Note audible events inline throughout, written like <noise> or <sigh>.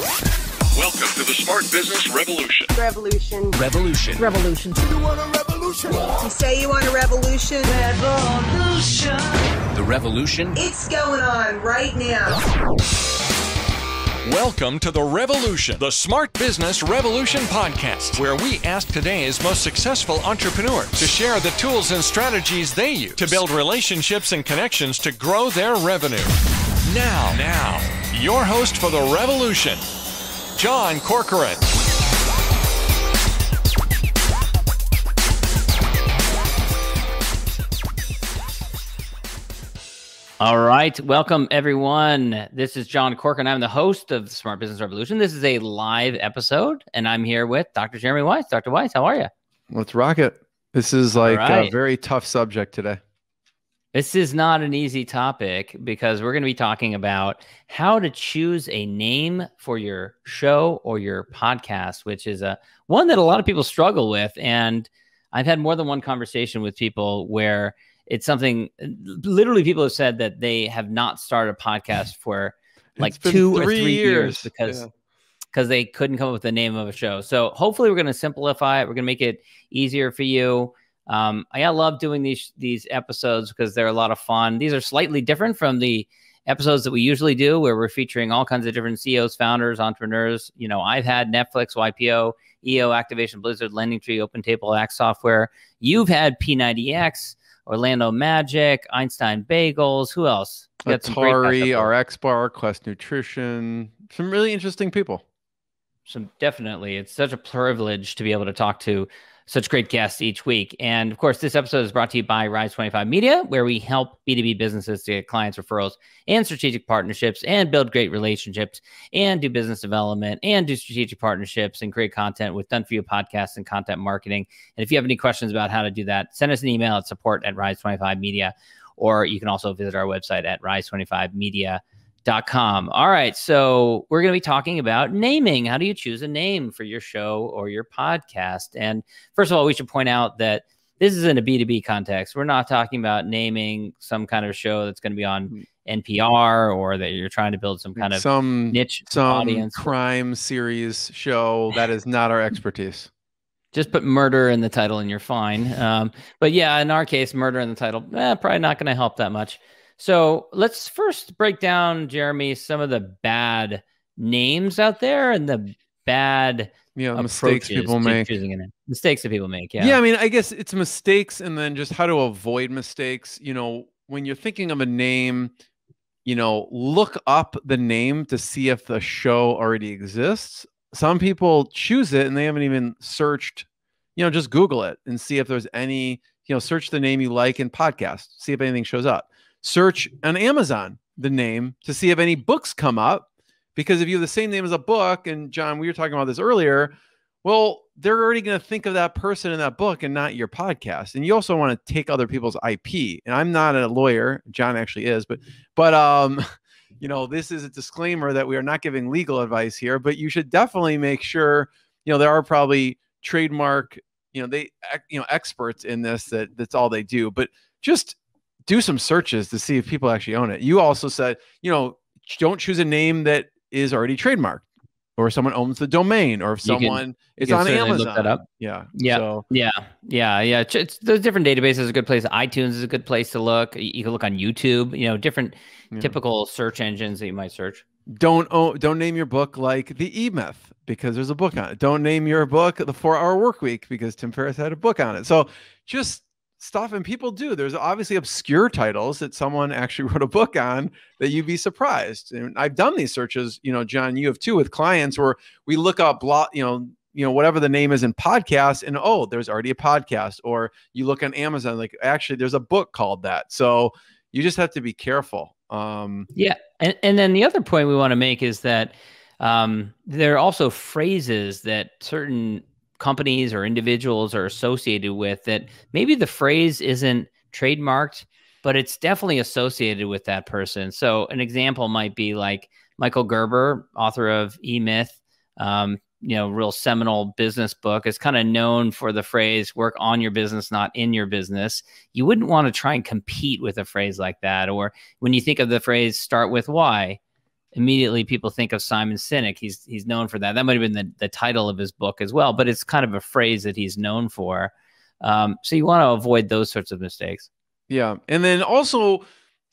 Welcome to the Smart Business Revolution. Revolution. Revolution. Revolution. You want a revolution? You say you want a revolution? Revolution. The revolution It's going on right now. Welcome to The Revolution, the Smart Business Revolution podcast, where we ask today's most successful entrepreneurs to share the tools and strategies they use to build relationships and connections to grow their revenue. Now, now, your host for The Revolution, John Corcoran. All right. Welcome, everyone. This is John Corcoran. I'm the host of the Smart Business Revolution. This is a live episode, and I'm here with Dr. Jeremy Weisz. Dr. Weisz, how are you? Let's rock it. This is like right. a very tough subject today. This is not an easy topic because we're going to be talking about how to choose a name for your show or your podcast, which is a one that a lot of people struggle with. And I've had more than one conversation with people where it's something literally people have said that they have not started a podcast for <laughs> like two or three three years, years. because Yeah. because they couldn't come up with the name of a show. So hopefully we're going to simplify it. We're going to make it easier for you. Um, I love doing these these episodes because they're a lot of fun. These are slightly different from the episodes that we usually do, where we're featuring all kinds of different CEOs, founders, entrepreneurs. You know, I've had Netflix, YPO, EO, Activision, Blizzard, Lending Tree, OpenTable, Axe Software. You've had P90X, Orlando Magic, Einstein Bagels. Who else? You had some great guests Atari. RX Bar, Quest Nutrition, some really interesting people. So definitely, it's such a privilege to be able to talk to such great guests each week. And of course, this episode is brought to you by Rise 25 Media, where we help B2B businesses to get clients, referrals, and strategic partnerships and build great relationships and do business development and do strategic partnerships and create content with done for you podcasts and content marketing. And if you have any questions about how to do that, send us an email at support at Rise 25 Media, or you can also visit our website at rise25media dot com. All right, so we're going to be talking about naming. How do you choose a name for your show or your podcast? And first of all, we should point out that this is in a B2B context. We're not talking about naming some kind of show that's going to be on NPR or that you're trying to build some kind of some niche some audience. crime series show that is not our expertise. Just put murder in the title and you're fine. Um, but yeah, in our case, murder in the title, eh, probably not going to help that much. So let's first break down, Jeremy, some of the bad names out there and the bad You know, mistakes people make. Mistakes that people make. Yeah. Yeah. I mean, I guess it's mistakes and then just how to avoid mistakes. You know, when you're thinking of a name, you know, look up the name to see if the show already exists. Some people choose it and they haven't even searched, you know, just Google it and see if there's any, you know, search the name you like in podcast, see if anything shows up. Search on Amazon the name to see if any books come up. Because if you have the same name as a book, and John, we were talking about this earlier, well, they're already going to think of that person in that book and not your podcast. And you also want to take other people's IP. And I'm not a lawyer. John actually is, but but um, <laughs> you know, this is a disclaimer that we are not giving legal advice here, but you should definitely make sure, you know, there are probably trademark, you know, they you know, experts in this that that's all they do. But just do some searches to see if people actually own it. You also said, you know, don't choose a name that is already trademarked or someone owns the domain or if You can- someone it's on Amazon. that up. Yeah. Yeah. So Yeah, yeah, yeah. It's, those different databases is a good place. iTunes is a good place to look. You can look on YouTube. You know, different Yeah. typical search engines that you might search. don't own, don't name your book like the E Myth because there's a book on it. Don't name your book the Four Hour Work Week because Tim Ferriss had a book on it. So just stuff, and people do. There's obviously obscure titles that someone <laughs> actually wrote a book on that you'd be surprised. And I've done these searches, you know, John, you have too with clients where we look up blog, you know. You know, whatever the name is in podcast, and oh, there's already a podcast, or you look on Amazon, like actually, there's a book called that. So you just have to be careful. Um, Yeah, and and then the other point we want to make is that um, there are also phrases that certain companies or individuals are associated with that maybe the phrase isn't trademarked, but it's definitely associated with that person. So an example might be like Michael Gerber, author of E Myth, um, you know, real seminal business book, is kind of known for the phrase "work on your business, not in your business." You wouldn't want to try and compete with a phrase like that, or when you think of the phrase "start with why." Immediately people think of Simon Sinek. He's he's known for that. That might have been the, the title of his book as well, but it's kind of a phrase that he's known for. Um, so you want to avoid those sorts of mistakes. Yeah. And then also,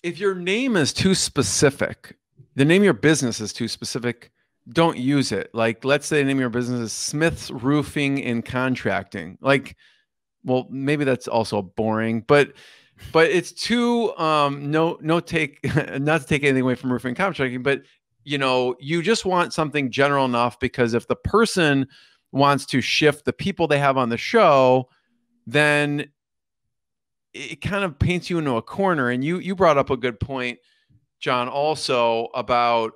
if your name is too specific, the name of your business is too specific, don't use it. Like, let's say the name of your business is Smith's Roofing and Contracting. Like, well, maybe that's also boring, but but it's too um no no take <laughs> not to take anything away from roofing contracting, but you know, you just want something general enough because if the person wants to shift the people they have on the show, then it kind of paints you into a corner. And you you brought up a good point, John, also about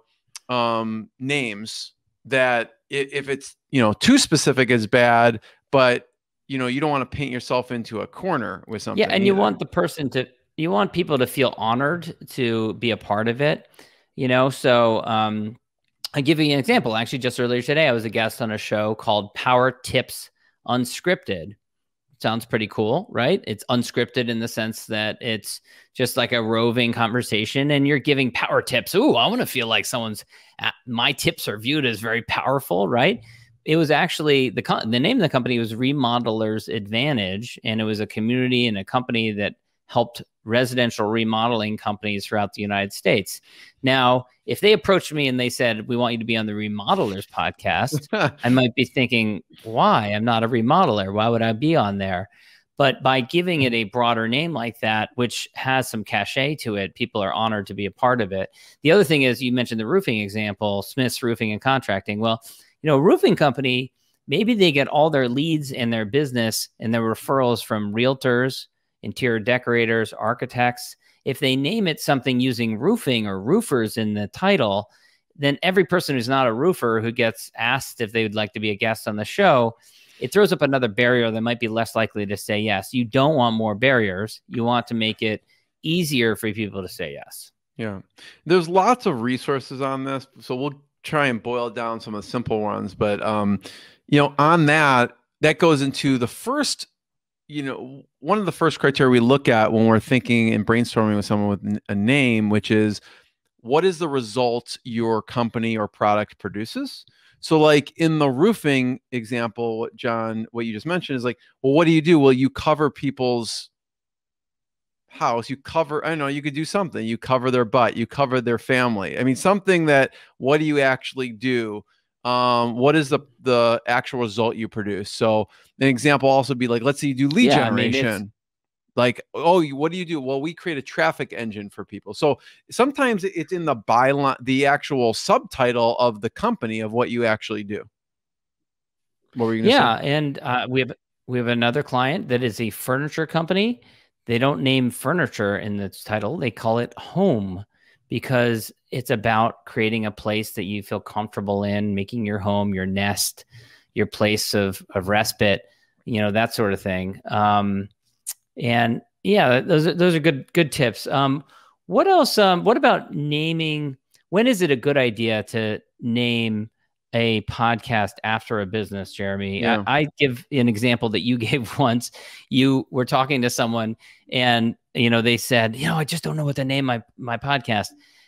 um, names that if it's you know too specific is bad, but you know you don't want to paint yourself into a corner with something. Yeah, and you want the person to you want people to feel honored to be a part of it. You know, so um, I give you an example. Actually, just earlier today, I was a guest on a show called Power Tips Unscripted. Sounds pretty cool, right? It's unscripted in the sense that it's just like a roving conversation and you're giving power tips. Ooh, I want to feel like someone's my tips are viewed as very powerful, right? It was actually the the name of the company was Remodelers Advantage and it was a community and a company that helped residential remodeling companies throughout the United States. Now, if they approached me and they said, We want you to be on the Remodelers podcast, <laughs> I might be thinking, Why? I'm not a remodeler. Why would I be on there? But by giving it a broader name like that, which has some cachet to it, people are honored to be a part of it. The other thing is, you mentioned the roofing example, Smith's Roofing and Contracting. Well, you know, roofing company, maybe they get all their leads and their business and their referrals from realtors, interior decorators, architects, if they name it something using roofing or roofers in the title, then every person who's not a roofer who gets asked if they would like to be a guest on the show, it throws up another barrier that might be less likely to say yes. You don't want more barriers. You want to make it easier for people to say yes. Yeah. There's lots of resources on this. So we'll try and boil down some of the simple ones. But um, you know, on that, that goes into the first you know, one of the first criteria we look at when we're thinking and brainstorming with someone with a name, which is what is the result your company or product produces? So, like in the roofing example, John, what you just mentioned is like, well, what do you do? Well, you cover people's house, you cover, I don't know, you could do something, you cover their butt, you cover their family. I mean, something that what do you actually do? um, what is the the actual result you produce? So an example also be like, let's say you do lead yeah, generation. I mean, like, oh, what do you do? Well, we create a traffic engine for people. So sometimes it's in the byline, the actual subtitle of the company of what you actually do. What were you? yeah, say? and uh, we have we have another client that is a furniture company. They don't name furniture in the title; they call it home because it's about creating a place that you feel comfortable in, making your home, your nest, your place of of respite, you know, that sort of thing. Um, and yeah, those are, those are good good tips. Um, what else? Um, what about naming? When is it a good idea to name a podcast after a business, Jeremy? Yeah. I, I give an example that you <laughs> gave once. You were talking to someone, and you know, they said, you know, I just don't know what to name my my podcast.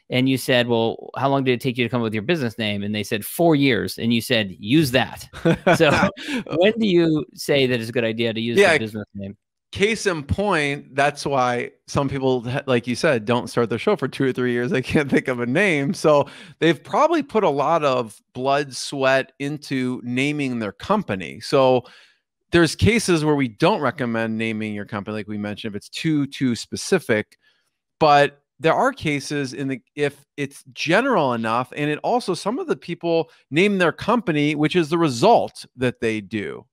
And you said, well, how long did it take you to come up with your business name? And they said four years. And you said, use that. <laughs> so <laughs> when do you say that it's a good idea to use yeah, business name? Case in point, that's why some people, like you said, don't start their show for two or three years. They can't think of a name. So they've probably put a lot of blood, sweat into naming their company. So there's cases where we don't recommend naming your company, like we mentioned, if it's too too specific. But there are cases in the if it's general enough, and it also some of the people name their company, which is the result that they do.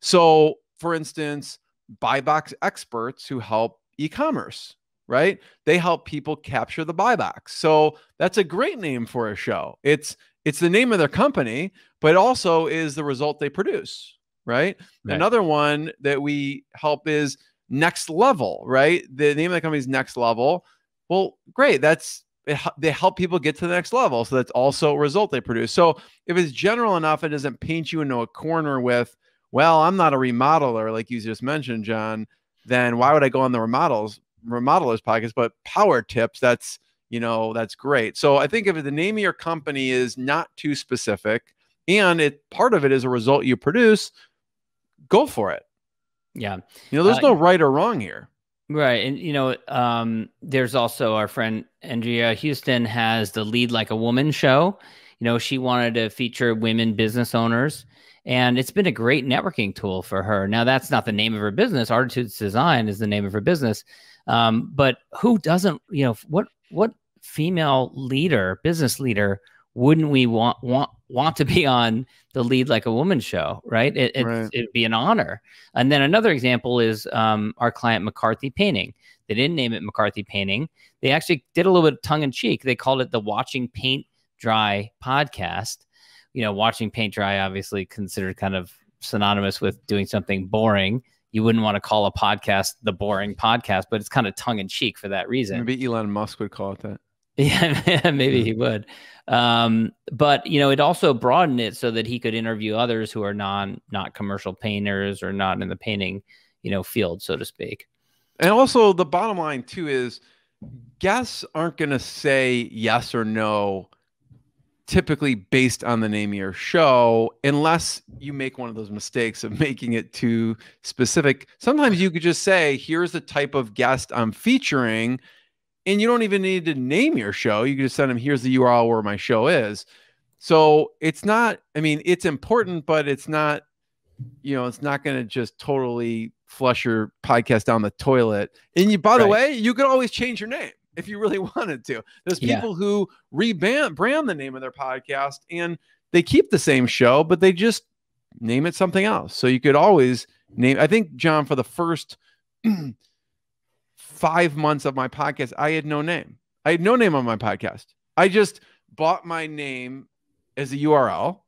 So, for instance, buy box experts who help e-commerce right they help people capture the buy box so that's a great name for a show it's it's the name of their company but also is the result they produce right? right? Another one that we help is next level, right? The name of the company is next level. Well, great. That's it, they help people get to the next level. So that's also a result they produce. So if it's general enough, it doesn't paint you into a corner with, well, I'm not a remodeler, like you just mentioned, John. Then why would I go on the remodels remodelers podcast? But power tips, that's you know, that's great. So I think if the name of your company is not too specific and it part of it is a result you produce, go for it. Yeah. You know, there's Uh, no right or wrong here. Right. And, you know, um, there's also our friend Andrea Heuston has the Lead Like a Woman show. You know, she wanted to feature women business owners, and it's been a great networking tool for her. Now, that's not the name of her business. Artitudes Design is the name of her business. Um, but who doesn't, you know, what, what female leader, business leader, wouldn't we want, want, want to be on the Lead Like a Woman show, right? It, it's, Right. It'd be an honor. And then another example is um, our client McCarthy Painting. They didn't name it McCarthy Painting. They actually did a little bit of tongue in cheek. They called it the Watching Paint Dry podcast. You know, watching paint dry, obviously considered kind of synonymous with doing something boring. You wouldn't want to call a podcast the boring podcast, but it's kind of tongue in cheek for that reason. Maybe Elon Musk would call it that. <laughs> Yeah, <laughs> maybe he would. Um, but you know, it also broadened it so that he could interview others who are non not commercial painters or not in the painting, you know, field, so to speak. And also, the bottom line too is guests aren't going to say yes or no typically based on the name of your show unless you make one of those mistakes of <laughs> making it too specific. Sometimes you could just say, here's the type of guest I'm featuring. And you don't even need to name your show. You can just send them, here's the URL where my show is. So it's not, I mean, it's important, but it's not, you know, it's not going to just totally flush your podcast down the toilet. And you, by the way, you can always change your name if you really <laughs> wanted to. There's Yeah. people who rebrand brand the name of their podcast and they keep the same show, but they just name it something else. So you could always name, I think, John, for the first <clears throat> five months of my podcast, I had no name. I had no name on my podcast. I just bought my name as a URL,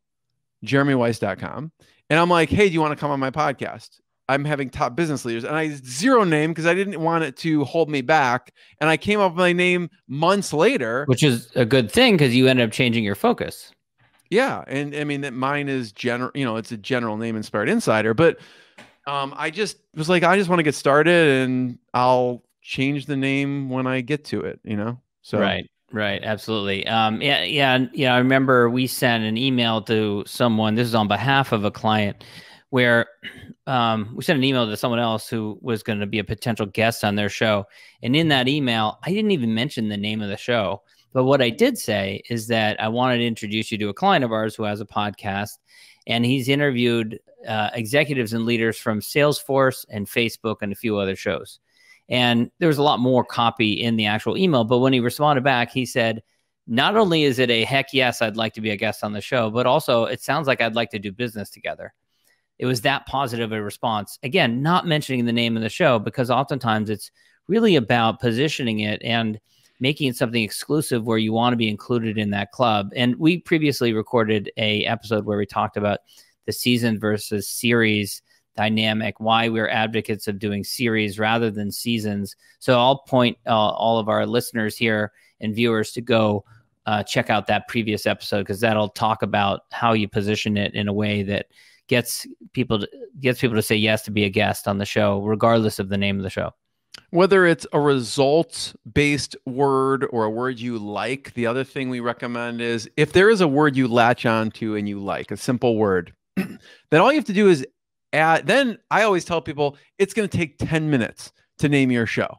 jeremyweisz.com. And I'm like, hey, do you want to come on my podcast? I'm having top business leaders. And I zero name because I didn't want it to hold me back. And I came up with my name months later. Which is a good thing because you ended up changing your focus. Yeah, and I mean that mine is general. You know, it's a general name inspired insider. But um, I just was like, I just want to get started, and I'll change the name when I get to it. You know, so Right. Right. Absolutely. Um, yeah. Yeah. Yeah. I remember we sent an email to someone. This is on behalf of a client where um, we sent an email to someone else who was going to be a potential guest on their show. And in that email, I didn't even mention the name of the show. But what I did say is that I wanted to introduce you to a client of ours who has a podcast. And he's interviewed uh, executives and leaders from Salesforce and Facebook and a few other shows. And there was a lot more copy in the actual email. But when he responded back, he said, not only is it a heck yes, I'd like to be a guest on the show, but also it sounds like I'd like to do business together. It was that positive a response. Again, not mentioning the name of the show because oftentimes it's really about positioning it and making it something exclusive where you want to be included in that club. And we previously recorded a episode where we talked about the season versus series dynamic, why we're advocates of doing series rather than seasons. So I'll point uh, all of our listeners here and viewers to go uh, check out that previous episode because that'll talk about how you position it in a way that gets people to, gets people to say yes to be a guest on the show, regardless of the name of the show. whether it's a results based word or a word you like, the other thing we recommend is if there is a word you latch onto and you like, a simple word, <clears throat> then all you have to do is add. Then I always tell people it's going to take 10 minutes to name your show.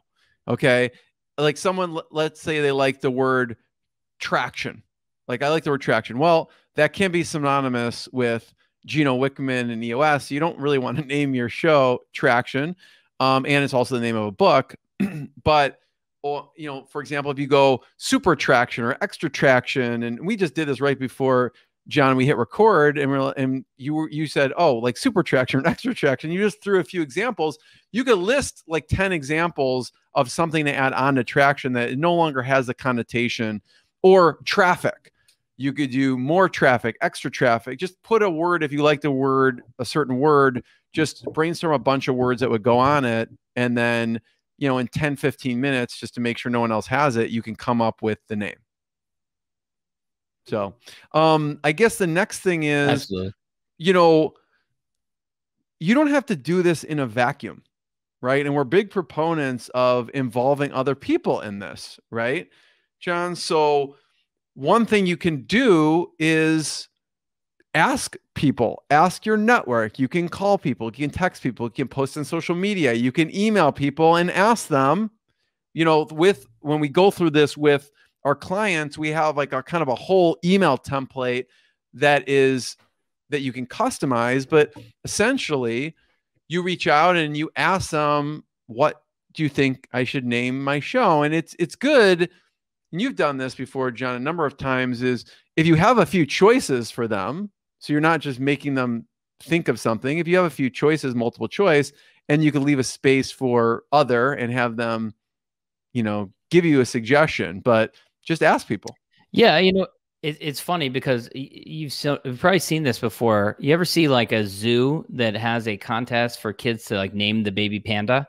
Okay. Like someone, let's say they like the word traction. Like I like the word traction. Well, that can be synonymous with Gino Wickman and EOS. You don't really want to <laughs> name your show traction um, and it's also the name of a book. <clears throat> but or you know, for example, if you go super traction or extra traction, and we just did this right before John, we hit record, and we're and you were you said, oh, like super traction and <laughs> extra traction. You just threw a few examples. You could list like ten examples of something to add on to traction that no longer has the connotation or traffic. You could do more traffic, extra traffic. Just put a word if you like the word, a certain word, just brainstorm a bunch of words that would go on it and then you know in 10 15 minutes just to make sure no one else has it you can come up with the name so um i guess the next thing is Absolutely. you know you don't have to do this in a vacuum right and we're big proponents of involving other people in this right John. So one thing you can do is ask people, ask your network. You can call people, you can text people, you can post on social media, you can email people and ask them, you know, with when we go through this with our clients, we have like a kind of a whole email template that is that you can customize, but essentially you reach out and you ask them what do you think I should name my show? And it's it's good. And you've done this before, John, a number of times. Is if you have a few choices for them, so you're not just making them think of something. If you have a few choices, multiple choice, and you can leave a space for other and have them, you know, give you a suggestion, but just ask people. Yeah, you know, it, it's funny because you've, so, you've probably seen this before. You ever see like a zoo that has a contest for kids to like name the baby panda?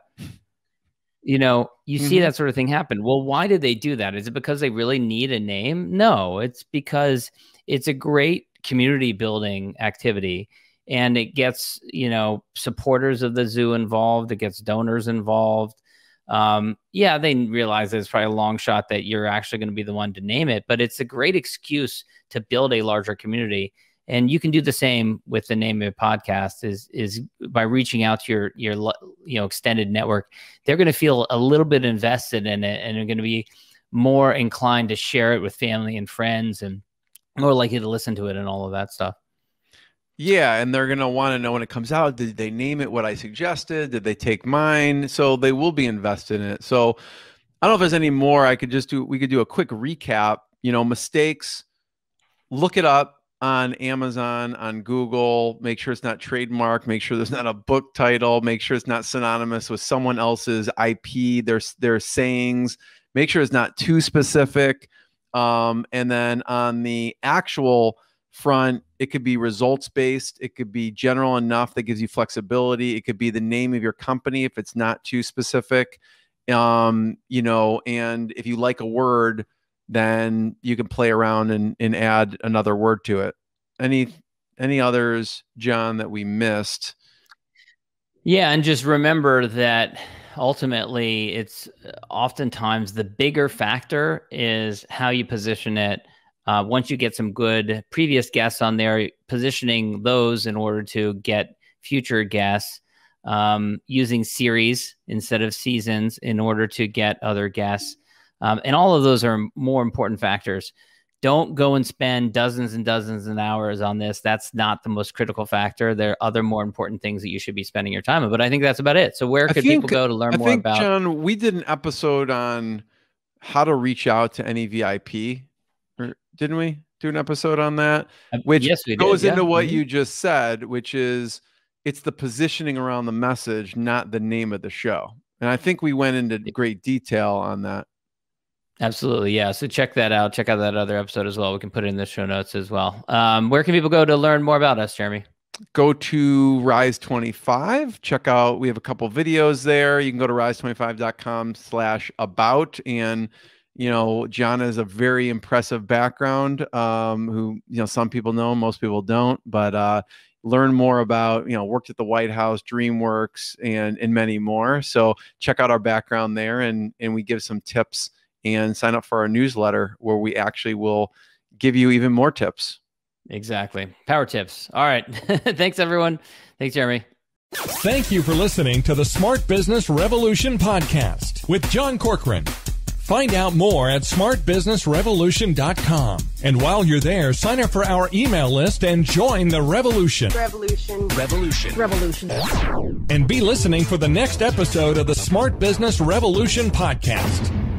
You know, you mm-hmm. see that sort of thing happen. Well, why did they do that? Is it because they really need a name? No, it's because it's a great community building activity and it gets you know supporters of the zoo involved it gets donors involved um, yeah they realize it's probably a long shot that you're actually going to be the one to name it but it's a great excuse to build a larger community and you can do the same with the name of your podcast is is by reaching out to your your you know extended network they're going to feel a little bit invested in it and they're going to be more inclined to share it with family and friends and more likely to listen to it and all of that stuff. Yeah, and they're gonna want to know when it comes out. Did they name it what I suggested? Did they take mine? So they will be invested in it. So I don't know if there's any more. I could just do. We could do a quick recap. You know, mistakes. Look it up on Amazon, on Google. Make sure it's not trademark. Make sure there's not a book title. Make sure it's not synonymous with someone else's IP. Their their sayings. Make sure it's not too specific. Um, and then on the actual front, it could be results based. It could be general enough that gives you flexibility. It could be the name of your company if it's not too specific. Um, you know, and if you like a word, then you can play around and, and add another word to it. Any any others, John, that we missed? Yeah, and just remember that ultimately it's uh, oftentimes the bigger factor is how you position it uh, once you get some good previous guests on there positioning those in order to get future guests um, using series instead of seasons in order to get other guests um, and all of those are more important factors don't go and spend dozens and dozens of hours on this. That's not the most critical factor. There are other more important things that you should be spending your time on. But I think that's about it. So where could think, people go to learn I more think, about? John, we did an episode on how to reach out to any VIP, or didn't we? Do an episode on that, uh, which yes, goes into what mm-hmm. you just said, which is it's the positioning around the message, not the name of the show. And I think we went into great detail on that. Absolutely. Yeah. So check that out. Check out that other episode as well. We can put it in the show notes as well. Um, where can people go to learn more about us, Jeremy? Go to Rise 25. Check out, we have a couple videos there. You can go to rise25.com slash about. And, you know, John has a very impressive background um, who, you know, some people know, most people don't, but uh, learn more about, you know, worked at the White House, DreamWorks, and, and many more. So check out our background there and, and we give some tips and sign up for our newsletter where we actually will give you even more tips. Exactly. Power tips. All right. <laughs> Thanks, everyone. Thanks, Jeremy. Thank you for listening to the Smart Business Revolution podcast with John Corcoran. Find out more at smartbusinessrevolution.com. And while you're there, sign up for our email list and join the revolution. Revolution. Revolution. Revolution. And be listening for the next episode of the Smart Business Revolution podcast.